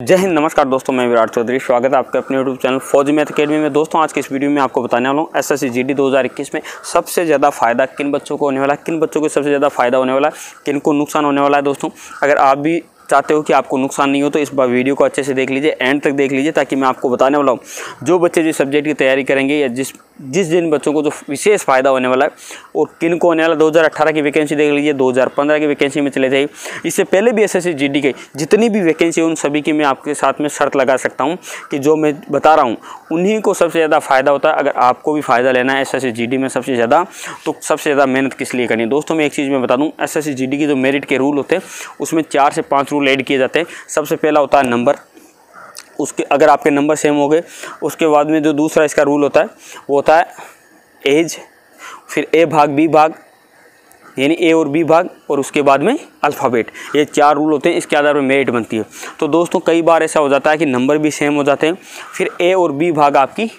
जय हिंद, नमस्कार दोस्तों, मैं विराट चौधरी, स्वागत है आपके अपने YouTube channel Fauji math academy में। दोस्तों, आज के इस वीडियो में आपको बताने वाला हूँ एस एस जी डी दो हज़ार इक्कीस में सबसे ज़्यादा फ़ायदा किन बच्चों को होने वाला है? किन बच्चों को सबसे ज़्यादा फ़ायदा होने वाला है? किन को नुकसान होने वाला है दोस्तों? अगर आप भी चाहते हो कि आपको नुकसान नहीं हो तो इस बार वीडियो को अच्छे से देख लीजिए, एंड तक देख लीजिए, ताकि मैं आपको बताने वाला हूँ। जो बच्चे जिस सब्जेक्ट की तैयारी करेंगे या जिस जिस जिन बच्चों को जो विशेष फ़ायदा होने वाला है, और किन को होने वाला दो की वैकेंसी देख लीजिए, दो हज़ार पंद्रह की वैकेंसी में चले जाइए। इससे पहले भी एस एस की जितनी भी वैकेंसी उन सभी की मैं आपके साथ में शर्त लगा सकता हूँ कि जो मैं बता रहा हूँ, उन्हीं को सबसे ज़्यादा फ़ायदा होता है। अगर आपको भी फ़ायदा लेना है एस एस में सबसे ज़्यादा तो सबसे ज़्यादा मेहनत किस लिए करनी है? दोस्तों, मैं एक चीज़ में बता दूँ एस एस की जो मेरिट के रूल होते हैं, उसमें चार से पाँच रूल ऐड किए जाते हैं। सबसे पहला होता है नंबर उसके, अगर आपके नंबर सेम हो गए, उसके बाद में जो दूसरा इसका रूल होता है, वो होता है एज फिर ए भाग बी भाग, यानी ए और बी भाग, और उसके बाद में अल्फ़ाबेट ये चार रूल होते हैं, इसके आधार पर मेरिट बनती है। तो दोस्तों, कई बार ऐसा हो जाता है कि नंबर भी सेम हो जाते हैं, फिर ए और बी भाग आपकी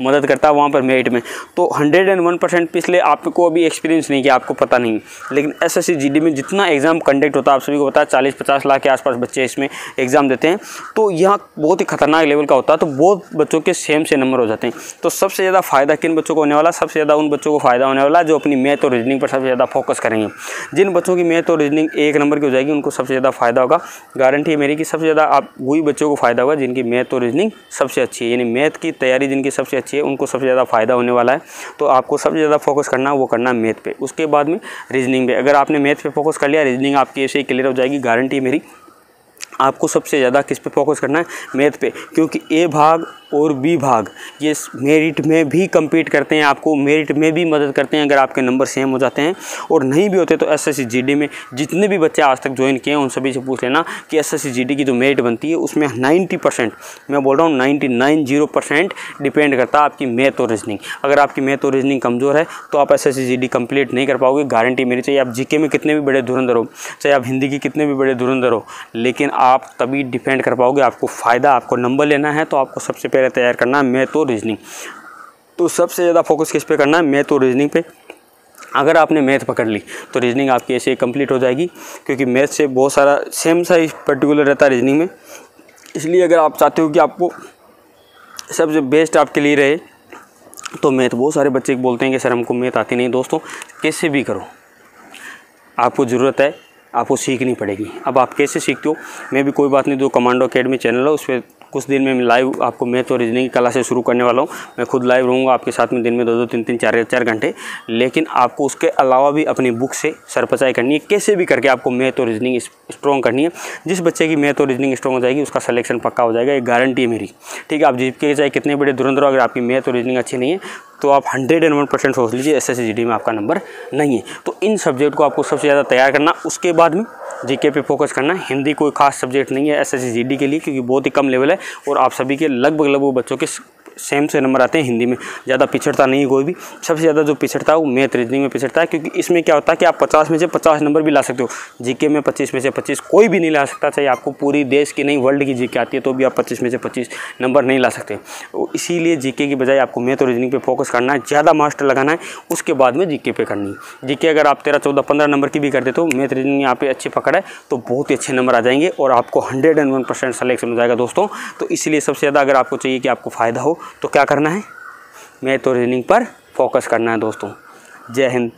मदद करता है वहाँ पर मेरिट में। तो हंड्रेड एंड वन परसेंट पिछले आपको अभी एक्सपीरियंस नहीं किया, आपको पता नहीं। लेकिन एस एस में जितना एग्ज़ाम कंडक्ट होता है, आप सभी को पता है, चालीस पचास लाख के आसपास बच्चे इसमें एग्ज़ाम देते हैं। तो यहाँ बहुत ही खतरनाक लेवल का होता है तो बहुत बच्चों के सेम से नंबर हो जाते हैं। तो सबसे ज़्यादा फ़ायदा किन बच्चों को होने वाला सबसे ज़्यादा उन बच्चों को फ़ायदा होने वाला जो अपनी मैथ और रीजनिंग पर सबसे ज़्यादा फोकस करेंगे। जिन बच्चों की मैथ और रीजनिंग एक नंबर की हो जाएगी, उनको सबसे ज़्यादा फ़ायदा होगा। गारंटी है मेरी कि सबसे ज़्यादा आप, वही बच्चों को फ़ायदा होगा जिनकी मैथ और रीजनिंग सबसे अच्छी है। यानी मैथ की तैयारी जिनकी सबसे अच्छी है उनको सबसे ज़्यादा फ़ायदा होने वाला है। तो आपको सबसे ज़्यादा फोकस करना है वो करना मैथ पे। उसके बाद में रीजनिंग पे। अगर आपने मैथ पे फोकस कर लिया रीजनिंग आपकी ऐसे ही क्लियर हो जाएगी गारंटी मेरी। आपको सबसे ज़्यादा किस पे फोकस करना है? मैथ पे। क्योंकि ए भाग और बी भाग। ये मेरिट में भी कम्पीट करते हैं, आपको मेरिट में भी मदद करते हैं, अगर आपके नंबर सेम हो जाते हैं। और नहीं भी होते तो एस एस में जितने भी बच्चे आज तक ज्वाइन किए हैं, उन सभी से पूछ लेना कि एस एस की जो मेरिट बनती है, उसमें नाइन्टी परसेंट मैं बोल रहा हूँ ninety nine zero percent depend करता है आपकी मैथ और रीजनिंग अगर आपकी मैथ और रीजनिंग कमज़ोर है तो आप एस एस कंप्लीट नहीं कर पाओगे गारंटी मेरी चाहिए। आप जी में कितने भी बड़े धुरंधर हो, चाहे आप हिंदी के कितने भी बड़े धुरंधर हो, लेकिन आप तभी डिपेंड कर पाओगे, आपको फ़ायदा, आपको नंबर लेना है तो आपको सबसे पहले तैयार करना है मैथ और रीजनिंग तो सबसे ज़्यादा फोकस किस पे करना है? मैथ और रीजनिंग पे। अगर आपने मैथ पकड़ ली तो रीजनिंग आपकी ऐसे कंप्लीट हो जाएगी, क्योंकि मैथ से बहुत सारा सेम सा ही पर्टिकुलर रहता है रीजनिंग में। इसलिए अगर आप चाहते हो कि आपको सबसे बेस्ट आपके लिए रहे तो मैथ बहुत सारे बच्चे बोलते हैं कि, सर, हमको मैथ आती नहीं दोस्तों, कैसे भी करो। आपको ज़रूरत है, आपको सीखनी पड़ेगी। अब आप कैसे सीखते हो? मैं भी कोई बात नहीं, जो कमांडो अकेडमी चैनल है, उस पर कुछ दिन में लाइव आपको मैथ और रीजनिंग की क्लासेस शुरू करने वाला हूँ। मैं खुद लाइव रहूँगा, आपके साथ में दिन में दो दो तीन तीन चार चार घंटे। लेकिन आपको उसके अलावा भी अपनी बुक से सरपचाई करनी है। कैसे भी करके आपको मैथ और रीजनिंग स्ट्रॉन्ग करनी है। जिस बच्चे की मैथ और रीजनिंग स्ट्रॉन्ग हो जाएगी, उसका सलेक्शन पक्का हो जाएगा एक गारंटी है मेरी। ठीक है, आप जीत चाहे कितने बड़े धुरंधर अगर आपकी मैथ और रीजनिंग अच्छी नहीं है तो आप हंड्रेड एंड वन परसेंट सोच लीजिए एस में आपका नंबर नहीं है। तो इन सब्जेक्ट को आपको सबसे ज़्यादा तैयार करना, उसके बाद में जीके पे फोकस करना। है हिंदी कोई खास सब्जेक्ट नहीं है एस एस के लिए, क्योंकि बहुत ही कम लेवल है और आप सभी के लगभग लगभग बच्चों के सेम से नंबर आते हैं हिंदी में। ज़्यादा पिछड़ता नहीं है कोई भी। सबसे ज़्यादा जो पिछड़ता है वो मैथ रीजनिंग में पिछड़ता है, क्योंकि इसमें क्या होता है कि आप पचास में से पचास नंबर भी ला सकते हो। जीके में पच्चीस में से पच्चीस कोई भी नहीं ला सकता, चाहे आपको पूरी देश की नहीं वर्ल्ड की जीके आती है तो भी आप पच्चीस में से पच्चीस नंबर नहीं ला सकते। इसीलिए जीके की बजाय आपको मैथ और रीजनिंग पर फोकस करना है, ज़्यादा मास्टर लगाना है, उसके बाद में जीके पे करनी है। जीके अगर आप तेरह, चौदह, पंद्रह नंबर की भी करते तो मैथ रीजनिंग यहाँ पे अच्छी पकड़ है तो बहुत ही अच्छे नंबर आ जाएँगे और आपको hundred and one percent selection हो जाएगा दोस्तों। तो इसलिए सबसे ज़्यादा अगर आपको चाहिए कि आपको फ़ायदा हो तो क्या करना है? मैं तो रीजनिंग पर फोकस करना है दोस्तों। जय हिंद।